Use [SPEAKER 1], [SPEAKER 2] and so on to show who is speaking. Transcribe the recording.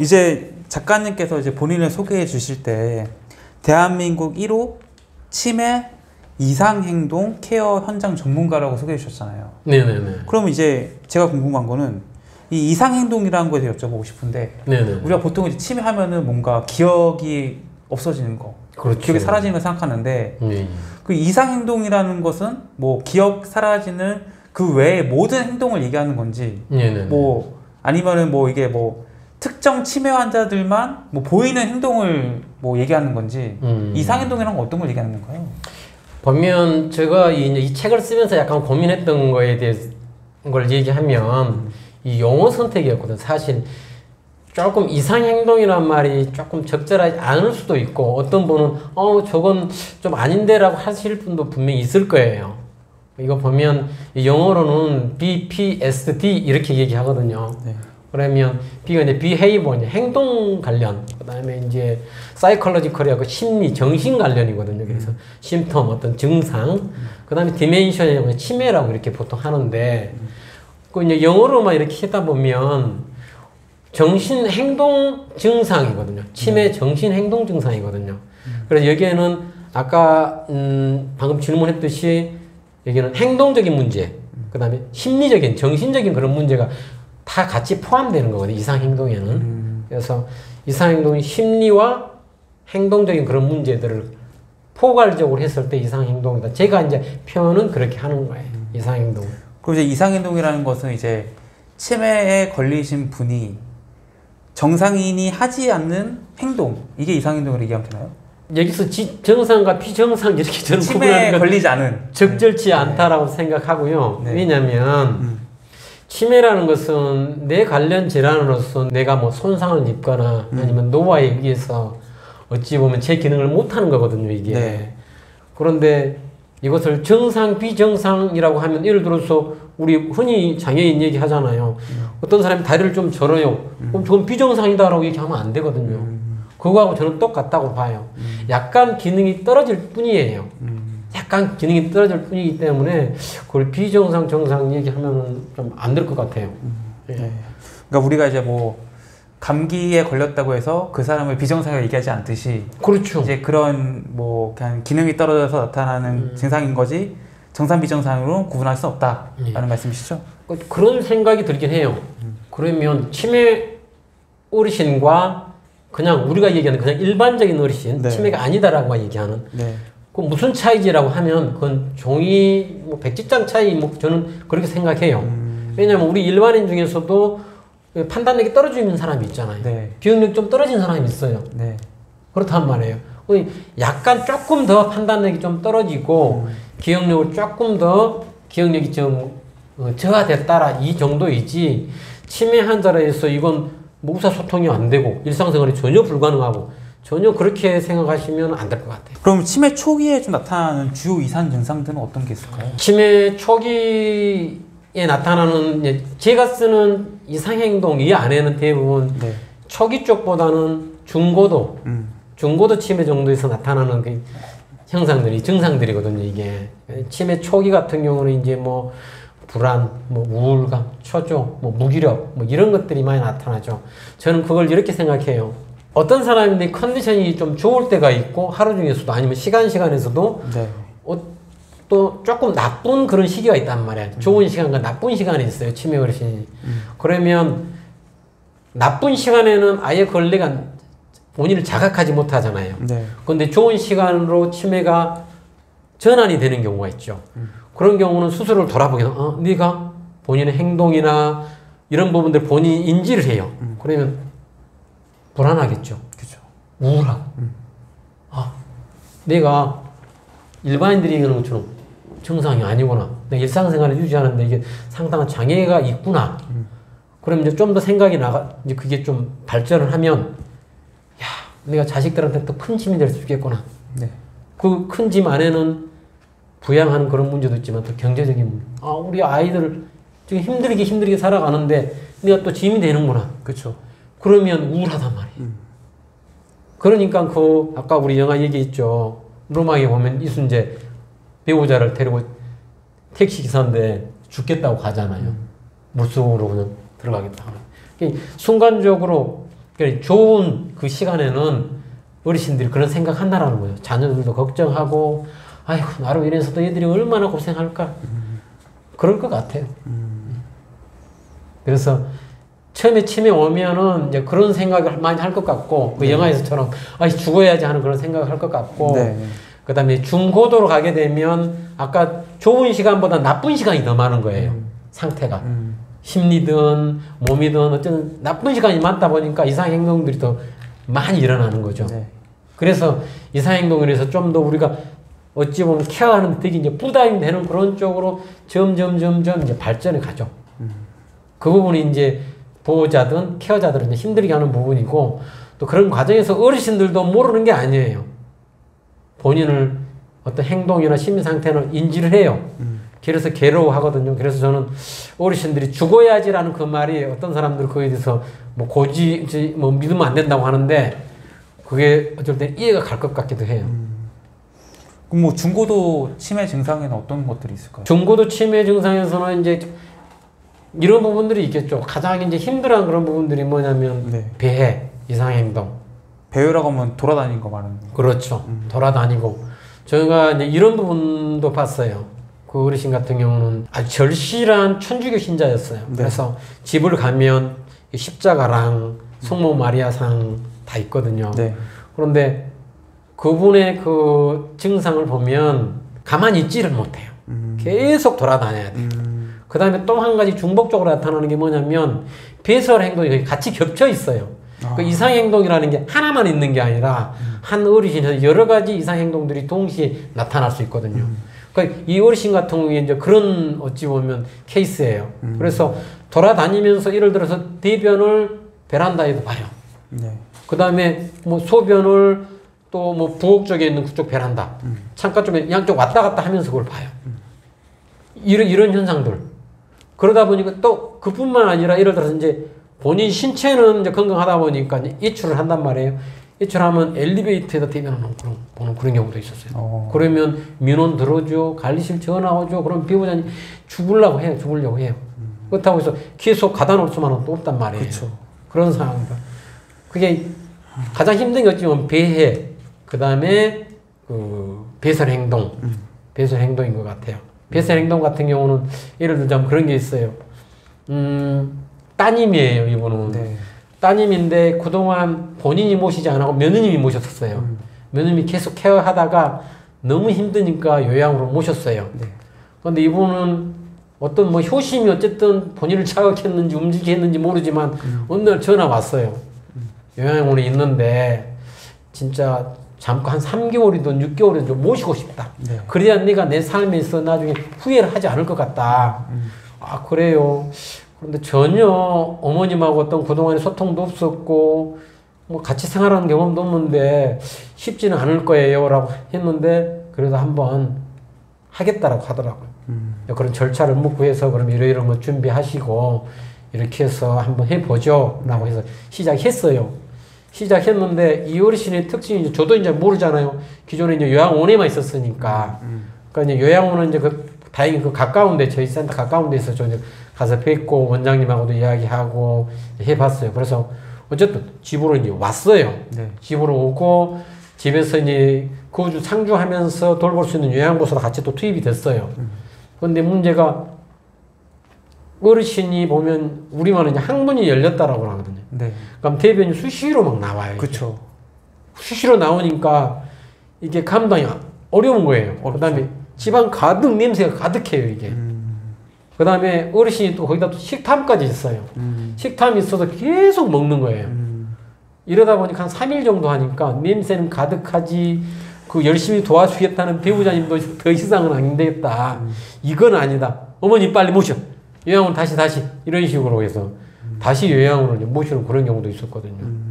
[SPEAKER 1] 이제 작가님께서 이제 본인을 소개해 주실 때 대한민국 1호 치매 이상행동 케어 현장 전문가라고 소개해 주셨잖아요.
[SPEAKER 2] 네네네.
[SPEAKER 1] 그럼 이제 제가 궁금한 거는 이 이상행동이라는 거에 대해 여쭤보고 싶은데
[SPEAKER 2] 네네.
[SPEAKER 1] 우리가 보통 이제 치매 하면은 뭔가 기억이 없어지는 거,
[SPEAKER 2] 그렇죠.
[SPEAKER 1] 기억이 사라지는 걸 생각하는데
[SPEAKER 2] 네.
[SPEAKER 1] 그 이상행동이라는 것은 뭐 기억 사라지는 그 외의 모든 행동을 얘기하는 건지
[SPEAKER 2] 네네.
[SPEAKER 1] 뭐 아니면은 뭐 이게 뭐 특정 치매 환자들만 뭐 보이는 행동을 뭐 얘기하는 건지
[SPEAKER 2] 음.
[SPEAKER 1] 이상 행동이란 건 어떤 걸 얘기하는 건가요?
[SPEAKER 2] 보면 제가 이, 이 책을 쓰면서 약간 고민했던 거에 대해서 걸 얘기하면 이 용어 선택이었거든. 사실 조금 이상 행동이란 말이 조금 적절하지 않을 수도 있고 어떤 분은 어 저건 좀 아닌데라고 하실 분도 분명히 있을 거예요. 이거 보면 이 영어로는 BPSD 이렇게 얘기하거든요.
[SPEAKER 1] 네.
[SPEAKER 2] 그러면 B가 이제 behavior, 행동 관련, 그 다음에 이제 psychological하고 심리, 정신 관련이거든요. 그래서 symptom, 어떤 증상, 그 다음에 dementia라고 치매라고 이렇게 보통 하는데, 그 이제 영어로만 이렇게 하다 보면 정신 행동 증상이거든요. 치매 정신 행동 증상이거든요. 그래서 여기에는 아까 음, 방금 질문했듯이 여기는 행동적인 문제, 그 다음에 심리적인 정신적인 그런 문제가 다 같이 포함되는 거거든요. 이상 행동에는. 그래서 이상 행동이 심리와 행동적인 그런 문제들을 포괄적으로 했을 때 이상 행동이다. 제가 이제 표현은 그렇게 하는 거예요. 이상 행동.
[SPEAKER 1] 그리고 이제 이상행동이라는 것은 이제 치매에 걸리신 분이 정상인이 하지 않는 행동 이게 이상행동으로 얘기하면 되나요?
[SPEAKER 2] 여기서 지, 정상과 비정상 이렇게 저는
[SPEAKER 1] 치매에 걸리지 않은
[SPEAKER 2] 적절치 않다라고 생각하고요.
[SPEAKER 1] 네.
[SPEAKER 2] 왜냐하면
[SPEAKER 1] 음.
[SPEAKER 2] 치매라는 것은 내 관련 질환으로서 내가 뭐 손상을 입거나
[SPEAKER 1] 음.
[SPEAKER 2] 아니면 노화에 의해서 어찌 보면 제 기능을 못하는 거거든요, 이게.
[SPEAKER 1] 네.
[SPEAKER 2] 그런데 이것을 정상, 비정상이라고 하면 예를 들어서 우리 흔히 장애인 얘기 하잖아요. 어떤 사람이 다리를 좀 절어요. 그럼 저건 비정상이다라고 얘기하면 안 되거든요. 그거하고 저는 똑같다고 봐요. 약간 기능이 떨어질 뿐이에요. 약간 기능이 떨어질 뿐이기 때문에 그걸 비정상, 정상 얘기하면 좀 안 될 것 같아요. 예.
[SPEAKER 1] 네. 그러니까 우리가 이제 뭐 감기에 걸렸다고 해서 그 사람을 비정상을 얘기하지 않듯이
[SPEAKER 2] 그렇죠.
[SPEAKER 1] 이제 그런 뭐 그냥 기능이 떨어져서 나타나는
[SPEAKER 2] 음.
[SPEAKER 1] 증상인 거지 정상 비정상으로 구분할 수 없다라는
[SPEAKER 2] 예.
[SPEAKER 1] 말씀이시죠?
[SPEAKER 2] 그- 그런 생각이 들긴 해요. 그러면 치매 어르신과 그냥 우리가 얘기하는 그냥 일반적인 어르신,
[SPEAKER 1] 네.
[SPEAKER 2] 치매가 아니다라고 얘기하는
[SPEAKER 1] 네.
[SPEAKER 2] 그 무슨 차이지라고 하면 그건 종이 뭐 백지장 차이 뭐 저는 그렇게 생각해요.
[SPEAKER 1] 음.
[SPEAKER 2] 왜냐하면 우리 일반인 중에서도 판단력이 떨어지는 사람이 있잖아요.
[SPEAKER 1] 네.
[SPEAKER 2] 기억력 좀 떨어진 사람이 있어요.
[SPEAKER 1] 네.
[SPEAKER 2] 그렇단 말이에요. 그 약간 조금 더 판단력이 좀 떨어지고 기억력을 조금 더 기억력이 좀 어, 저하됐다라 이 정도이지 치매 환자라해서 이건 뭐 의사소통이 안 되고 일상생활이 전혀 불가능하고 전혀 그렇게 생각하시면 안 될 것 같아요.
[SPEAKER 1] 그럼 치매 초기에 좀 나타나는 주요 이상 증상들은 어떤 게 있을까요?
[SPEAKER 2] 치매 초기에 나타나는 제가 쓰는 이상행동 이 안에는 대부분
[SPEAKER 1] 네.
[SPEAKER 2] 초기 쪽보다는 중고도
[SPEAKER 1] 음.
[SPEAKER 2] 중고도 치매 정도에서 나타나는 그 형상들이 증상들이거든요 이게 치매 초기 같은 경우는 이제 뭐 불안, 뭐 우울감, 초조, 뭐 무기력 뭐 이런 것들이 많이 나타나죠. 저는 그걸 이렇게 생각해요. 어떤 사람인데 컨디션이 좀 좋을 때가 있고 하루 중에서도 아니면 시간 시간에서도
[SPEAKER 1] 네.
[SPEAKER 2] 어, 또 조금 나쁜 그런 시기가 있단 말이야. 좋은 시간과 나쁜 시간이 있어요. 치매 어르신이. 그러면 나쁜 시간에는 아예 걸레가 본인을 자각하지 못하잖아요.
[SPEAKER 1] 네.
[SPEAKER 2] 근데 좋은 시간으로 치매가 전환이 되는 경우가 있죠. 그런 경우는 스스로를 돌아보게 되면, 어, 네가 본인의 행동이나 이런 부분들 본인이 인지를 해요. 그러면 불안하겠죠.
[SPEAKER 1] 그죠.
[SPEAKER 2] 우울하고. 아, 내가 일반인들이 얘기하는 것처럼 정상이 아니구나. 내가 일상생활을 유지하는데 이게 상당한 장애가 있구나. 그럼 이제 좀 더 생각이 나가, 이제 그게 좀 발전을 하면, 야, 내가 자식들한테 또 큰 짐이 될 수 있겠구나.
[SPEAKER 1] 네.
[SPEAKER 2] 그 큰 짐 안에는 부양하는 그런 문제도 있지만 또 경제적인 문제. 아, 우리 아이들 지금 힘들게 힘들게 살아가는데 내가 또 짐이 되는구나.
[SPEAKER 1] 그렇죠.
[SPEAKER 2] 그러면 우울하단 말이에요. 그러니까 그 아까 우리 영화 얘기했죠. 로마에 보면 이순재 배우자를 데리고 택시 기사인데 죽겠다고 가잖아요. 물속으로 그냥 들어가겠다. 그러니까 순간적으로 그러니까 좋은 그 시간에는 어르신들이 그런 생각한다라는 거예요. 자녀들도 걱정하고, 아이고, 나로 인해서도 얘들이 얼마나 고생할까. 그럴 것 같아요. 그래서 처음에 치매 오면은 이제 그런 생각을 많이 할 것 같고, 그 영화에서처럼, 아, 죽어야지 하는 그런 생각을 할 것 같고,
[SPEAKER 1] 네.
[SPEAKER 2] 그 다음에 중고도로 가게 되면 아까 좋은 시간보다 나쁜 시간이 더 많은 거예요. 상태가.
[SPEAKER 1] 음.
[SPEAKER 2] 심리든 몸이든 어쨌든 나쁜 시간이 많다 보니까 이상 행동들이 더 많이 일어나는 거죠.
[SPEAKER 1] 네.
[SPEAKER 2] 그래서 이상 행동에 대해서 좀 더 우리가 어찌 보면 케어하는 되게 이제 부담이 되는 그런 쪽으로 점점 점점 이제 발전해 가죠. 그 부분이 이제 보호자든 케어자들은 힘들게 하는 부분이고 또 그런 과정에서 어르신들도 모르는 게 아니에요. 본인을 어떤 행동이나 심리 상태를 인지를 해요. 그래서 괴로워하거든요. 그래서 저는 어르신들이 죽어야지라는 그 말이 어떤 사람들 그에 대해서 뭐 고지 뭐 믿으면 안 된다고 하는데 그게 어쩔 때 이해가 갈 것 같기도 해요.
[SPEAKER 1] 그럼 뭐 중고도 치매 증상에는 어떤 것들이 있을까요?
[SPEAKER 2] 중고도 치매 증상에서는 이제 이런 부분들이 있겠죠. 가장 이제 힘들어하는 그런 부분들이 뭐냐면
[SPEAKER 1] 네.
[SPEAKER 2] 배해 이상 행동.
[SPEAKER 1] 배우라고 하면 돌아다니는 거 말하는 거.
[SPEAKER 2] 그렇죠. 돌아다니고 저희가 이제 이런 부분도 봤어요. 그 어르신 같은 경우는 아주 절실한 천주교 신자였어요.
[SPEAKER 1] 네.
[SPEAKER 2] 그래서 집을 가면 이 십자가랑 성모 마리아상 다 있거든요.
[SPEAKER 1] 네.
[SPEAKER 2] 그런데 그분의 그 증상을 보면 가만히 있지를 못해요.
[SPEAKER 1] 음.
[SPEAKER 2] 계속 돌아다녀야 돼요.
[SPEAKER 1] 음.
[SPEAKER 2] 그 다음에 또 한 가지 중복적으로 나타나는 게 뭐냐면 배설 행동이 같이 겹쳐 있어요.
[SPEAKER 1] 아.
[SPEAKER 2] 그 이상 행동이라는 게 하나만 있는 게 아니라 한 어르신에서 여러 가지 이상 행동들이 동시에 나타날 수 있거든요. 그러니까 이 어르신 같은 경우에 이제 그런 어찌 보면 케이스예요. 그래서 돌아다니면서 예를 들어서 대변을 베란다에도 봐요.
[SPEAKER 1] 네.
[SPEAKER 2] 그 다음에 뭐 소변을 또 뭐 부엌 쪽에 있는 그쪽 베란다, 창가 쪽에 양쪽 왔다 갔다 하면서 그걸 봐요. 이런 이런 현상들. 그러다 보니까 또 그뿐만 아니라 예를 들어서 이제 본인 신체는 이제 건강하다 보니까 이출을 한단 말이에요. 이출하면 엘리베이터에다 대변하는 그런 보는 그런 경우도 있었어요.
[SPEAKER 1] 어.
[SPEAKER 2] 그러면 민원 들어줘, 관리실 전화 오죠. 그럼 배우자님 죽으려고 해요, 죽으려고 해요. 그렇다고 해서 계속 가다 놓을 수만은 또 없단 말이에요.
[SPEAKER 1] 그렇죠.
[SPEAKER 2] 그런 상황이다. 그게 가장 힘든 게 어찌보면 배해, 그 다음에 그 배설 행동, 배설 행동인 것 같아요. 배설 행동 같은 경우는 예를 들자면 그런 게 있어요. 음, 따님이에요, 이분은.
[SPEAKER 1] 네.
[SPEAKER 2] 따님인데 그동안 본인이 모시지 않고 며느님이 모셨었어요.
[SPEAKER 1] 음.
[SPEAKER 2] 며느님이 계속 케어하다가 너무 힘드니까 요양으로 모셨어요.
[SPEAKER 1] 네.
[SPEAKER 2] 그런데 이분은 어떤 뭐 효심이 어쨌든 본인을 자극했는지 움직이게 했는지 모르지만 어느 날 전화 왔어요. 요양원에 있는데 진짜 잠깐 한 3개월이든 6개월이든 좀 모시고 싶다.
[SPEAKER 1] 네.
[SPEAKER 2] 그래야 내가 내 삶에 있어 나중에 후회를 하지 않을 것 같다. 아, 그래요. 그런데 전혀 어머님하고 어떤 그동안의 소통도 없었고, 뭐 같이 생활하는 경험도 없는데 쉽지는 않을 거예요. 라고 했는데, 그래도 한번 하겠다라고 하더라고요.
[SPEAKER 1] 음.
[SPEAKER 2] 그런 절차를 묻고 해서 그럼 이러 이런 거 준비하시고, 이렇게 해서 한번 해보죠. 라고 해서 시작했어요. 시작했는데, 이 어르신의 특징이 저도 이제 모르잖아요. 기존에 이제 요양원에만 있었으니까. 그러니까 이제 요양원은 이제 그 다행히 그 가까운데 저희 센터 가까운데 있어 저 이제 가서 뵙고 원장님하고도 이야기하고 해봤어요. 그래서 어쨌든 집으로 이제 왔어요.
[SPEAKER 1] 네.
[SPEAKER 2] 집으로 오고 집에서 이제 거주 상주하면서 돌볼 수 있는 요양보수로 같이 또 투입이 됐어요. 그런데 문제가 어르신이 보면 우리만은 이제 항문이 열렸다라고 하거든요.
[SPEAKER 1] 네.
[SPEAKER 2] 그럼 대변이 수시로 막 나와요.
[SPEAKER 1] 그렇죠.
[SPEAKER 2] 수시로 나오니까 이게 감당이 어려운 거예요.
[SPEAKER 1] 어렵죠.
[SPEAKER 2] 그다음에 집안 가득 냄새가 가득해요 이게.
[SPEAKER 1] 음.
[SPEAKER 2] 그다음에 어르신이 또 거기다 또 식탐까지 있어요.
[SPEAKER 1] 음.
[SPEAKER 2] 식탐이 있어서 계속 먹는 거예요.
[SPEAKER 1] 음.
[SPEAKER 2] 이러다 보니까 한 3일 정도 하니까 냄새는 가득하지. 그 열심히 도와주겠다는 배우자님도 더 이상은 안 되겠다. 이건 아니다. 어머니 빨리 모셔. 요양원 다시 다시 이런 식으로 해서 다시 요양원을 모시는 그런 경우도 있었거든요.
[SPEAKER 1] 음.